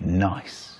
Nice.